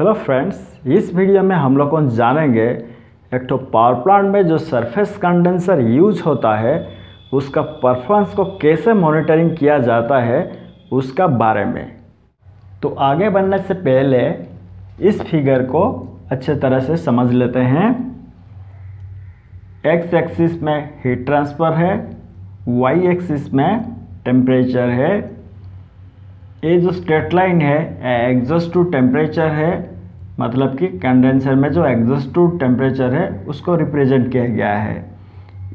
Hello friends इस video में हम लोग जानेंगे, एक तो पावर प्लांट में जो सरफेस कंडेंसर यूज़ होता है, उसका परफॉर्मेंस को कैसे मॉनिटरिंग किया जाता है, उसका बारे में। तो आगे बढ़ने से पहले इस फिगर को अच्छे तरह से समझ लेते हैं। एक्स एक्सिस में हीट ट्रांसफ़र है वाई एक्सिस में टेम्परेचर है। ये जो स्ट्रेट लाइन है एग्जॉस्ट टू टेम्परेचर है। मतलब कि कंडेंसर में जो एग्जॉस्ट टू टेम्परेचर है, उसको रिप्रेजेंट किया गया है।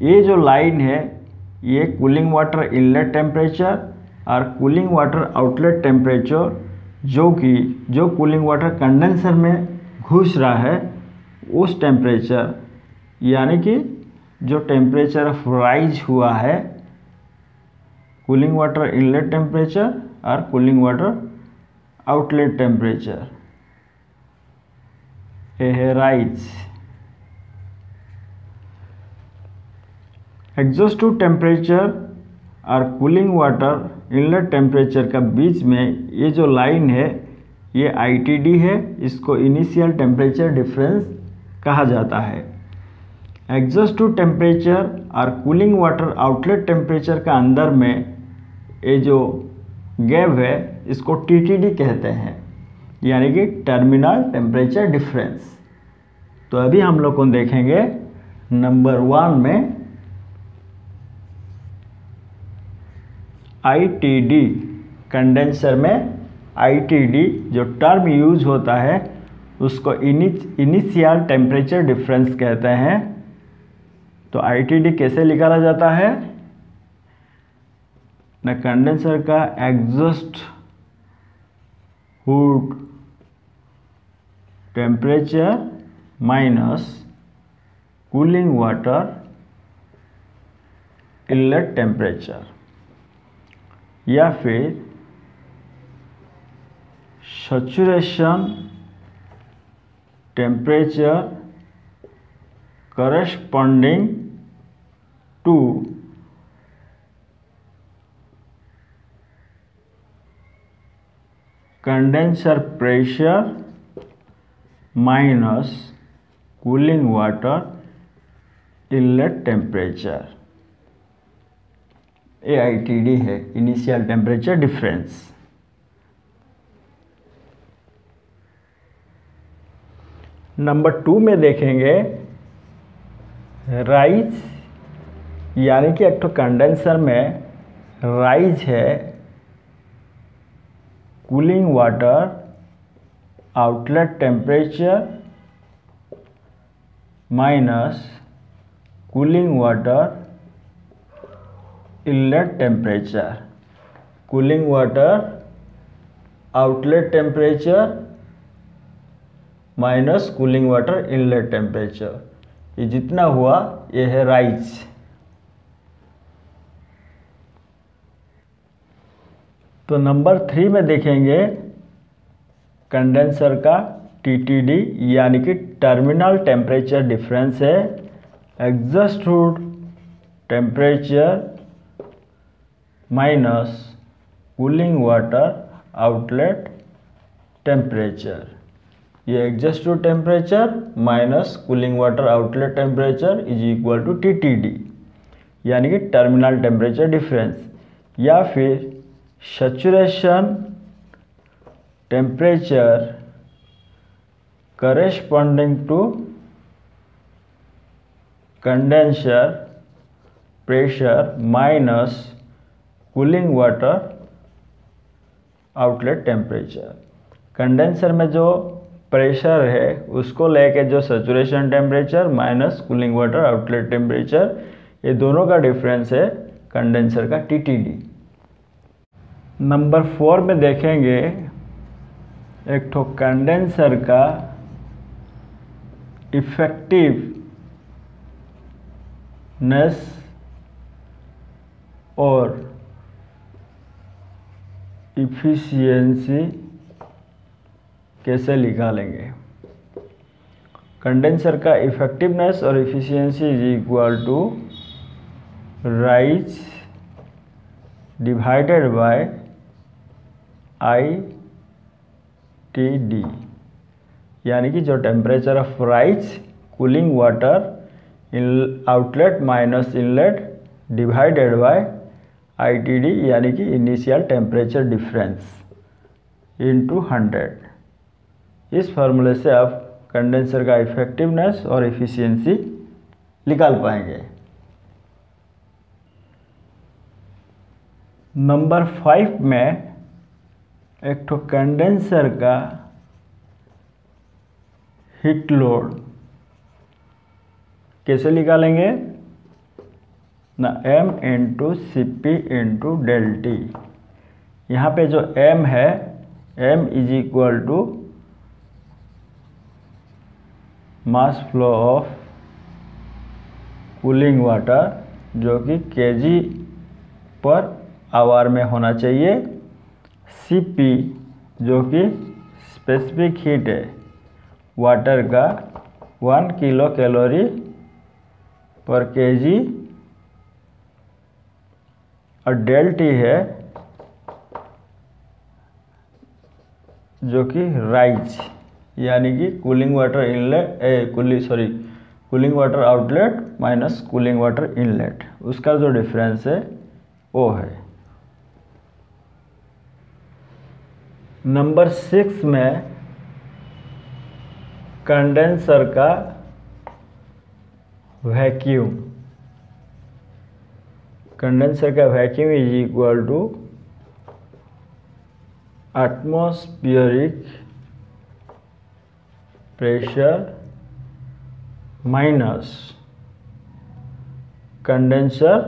ये जो लाइन है, ये कूलिंग वाटर इनलेट टेम्परेचर और कूलिंग वाटर आउटलेट टेम्परेचर जो कि, जो कूलिंग वाटर कंडेंसर में घुस रहा है, उस टेम्परेचर यानी कि जो टेम्परेचर ऑफ़ राइज हुआ है कूलिंग वाटर इनलेट टेम्परेचर और कूलिंग वाटर आउटलेट टेम्परेचर है एग्जॉस्ट टू टेम्परेचर और कूलिंग वाटर इनलेट टेम्परेचर का बीच में ये जो लाइन है, ये आईटीडी है, इसको इनिशियल टेम्परेचर डिफरेंस कहा जाता है। एग्जॉस्ट टू टेम्परेचर और कूलिंग वाटर आउटलेट टेम्परेचर का अंदर में ये जो गैप है, इसको टीटीडी कहते हैं। यानी कि टर्मिनल टेम्परेचर डिफरेंस तो अभी हम लोग को देखेंगे नंबर वन में आईटीडी कंडेंसर में आईटीडी जो टर्म यूज़ होता है, उसको इनिशियल टेम्परेचर डिफरेंस कहते हैं। तो आईटीडी कैसे निकाला जाता है? न कंडेंसर का exhaust hood temperature minus cooling water inlet temperature या फिर saturation temperature corresponding to condenser pressure minus cooling water inlet temperature A I T D है initial temperature difference number two में देखेंगे राइज यानी कि एक तो कंडेंसर में राइज है cooling water outlet temperature minus cooling water inlet temperature cooling water outlet temperature minus cooling water inlet temperature ये जितना हुआ ये है राइज तो नंबर थ्री में देखेंगे कंडेंसर का टीटीडी यानी कि टर्मिनल टेम्परेचर डिफरेंस है। Exhaust temperature minus cooling water outlet temperature ये exhaust temperature minus cooling water outlet temperature is equal to TTD यानी कि टर्मिनल टेम्परेचर डिफरेंस या फिर saturation temperature corresponding to condenser pressure minus cooling water outlet temperature condenser में जो pressure है, उसको लेके जो saturation temperature minus cooling water outlet temperature ये दोनों का डिफरेंस है कंडेंसर का टीटीडी नंबर फोर में देखेंगे एक ठो कंडेंसर का इफेक्टिवनेस और इफिशियंसी कैसे निकालेंगे? कंडेंसर का इफेक्टिवनेस और efficiency is equal to rise divided by I T D यानी कि जो temperature of rise cooling water in outlet minus inlet divided by ITD यानी कि initial temperature difference into hundred इस फार्मूले से आप कंडेंसर का इफेक्टिवनेस और इफ़िशियंसी निकाल पाएँगे। नंबर फाइव में एक तो कंडेंसर का हीट लोड कैसे निकालेंगे? ना, m into C P into del T यहाँ पे जो m है, m is equal to mass flow of cooling water जो कि केजी पर आवर में होना चाहिए। सी पी जो कि स्पेसिफिक हीट है वाटर का वन किलो कैलोरी पर केजी और डेल टी है, जो कि राइज यानी कि कूलिंग वाटर इनलेट ए cooling sorry cooling water outlet minus cooling water inlet उसका जो डिफरेंस है, वो है। नंबर सिक्स में कंडेंसर का वैक्यूम। कंडेंसर का vacuum is equal to atmospheric pressure minus condenser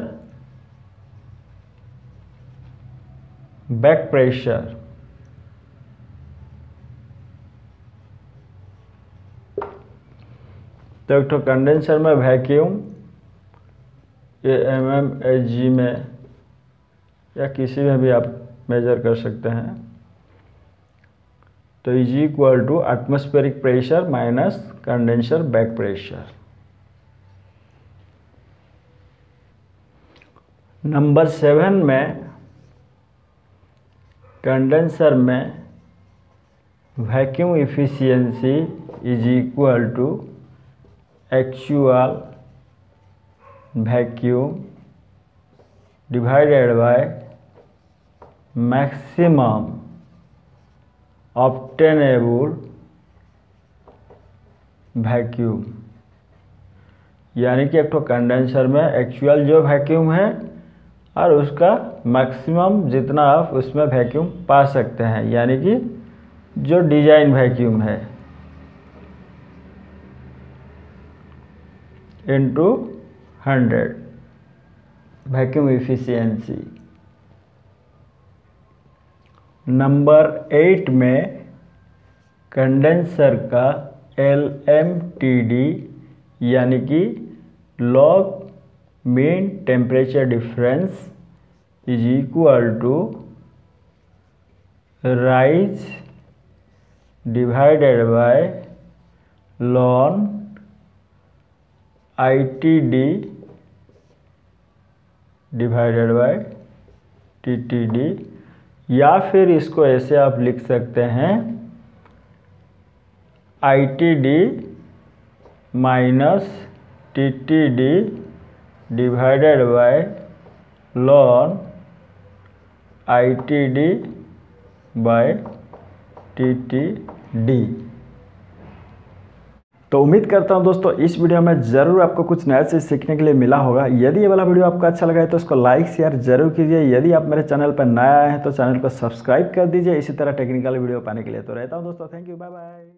back pressure तो एक तो कंडेंसर में वैक्यूम ये एम एम एच जी में, या किसी में भी आप मेजर कर सकते हैं। तो is equal to atmospheric pressure minus condenser back pressure number seven में कंडेंसर में vacuum efficiency is equal to actual vacuum divided by maximum obtainable vacuum. यानी कि एक तो कंडेंसर में एक्चुअल जो वैक्यूम है और उसका मैक्सिमम जितना आप उसमें वैक्यूम पा सकते हैं। यानी कि जो डिज़ाइन वैक्यूम है। Into hundred vacuum efficiency number eight में कंडेंसर का एल एम टी डी यानी कि log mean temperature difference is equal to rise divided by ln I T D divided by T T D या फिर इसको ऐसे आप लिख सकते हैं I T D minus T T D divided by ln I T D by T T D तो उम्मीद करता हूँ दोस्तों, इस वीडियो में ज़रूर आपको कुछ नया चीज़ सीखने के लिए मिला होगा। यदि ये वाला वीडियो आपको अच्छा लगा है तो इसको लाइक, शेयर ज़रूर कीजिए। यदि आप मेरे चैनल पर नया आए हैं तो चैनल को सब्सक्राइब कर दीजिए। इसी तरह टेक्निकल वीडियो पाने के लिए तो रहता हूँ दोस्तों। Thank you bye bye